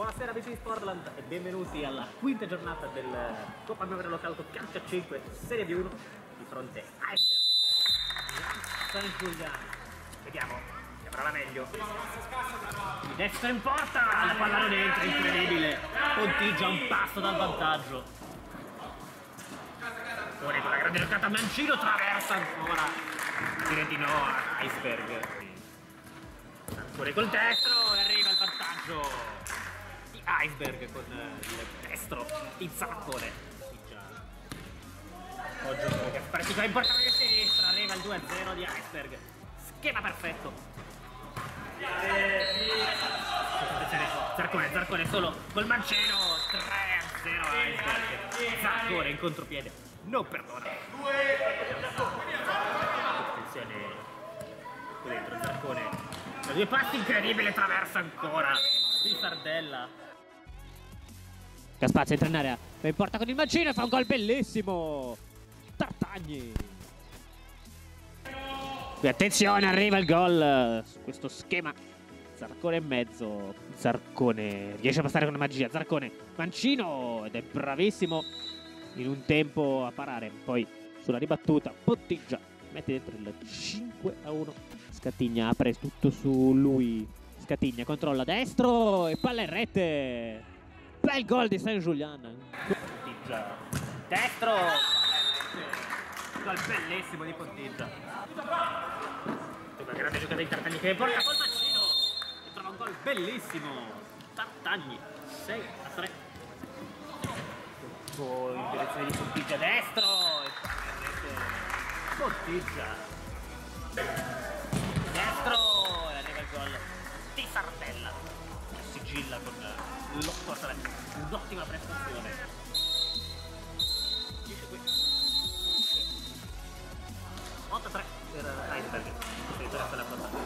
Buonasera amici di Sportland e benvenuti alla quinta giornata del Coppa Primavera Locale Calcio a 5 Serie B1 di fronte a San Giuliano. Vediamo, sembrerà meglio. Di destra in porta, la palla non entra, incredibile. Pontiggia un passo dal vantaggio. Ora con la grande giocata Mancino traversa ancora. Direi di no a Iceberg. Ancora col destro e arriva il vantaggio Iceberg con il destro in zaccone. Poggio che pratica importante di sinistra, arriva il 2-0 di Iceberg. Schema perfetto. Zarcone, Zarcone solo col mancino 3-0 Iceberg. Zarcone in contropiede, non perdona. Attenzione, qui dentro Zarcone. Da due passi incredibile, traversa ancora di Sardella. Gaspazzi entra in area, va in porta con il mancino e fa un gol bellissimo. Tartagni. Qui attenzione, arriva il gol su questo schema. Zarcone in mezzo. Zarcone riesce a passare con la magia. Zarcone, mancino ed è bravissimo in un tempo a parare. Poi sulla ribattuta, Pottiggia mette dentro il 5 a 1. Scatigna apre tutto su lui. Scatigna controlla destro e palla in rete. Bel gol di San Giuliano. Destro! Gol bellissimo di Pontiggia. Una grande giocata di Tartagni che porta col bacino. E trova un gol bellissimo. Tartagni. 6 a 3. Poi in direzione di Pontiggia destro. Pontiggia. Destro. E arriva il gol di Sardella. Sigilla con l'8 a 3. Un'ottima prestazione. 8 a 3 per Heidelberg. Questa per la porta 10 punti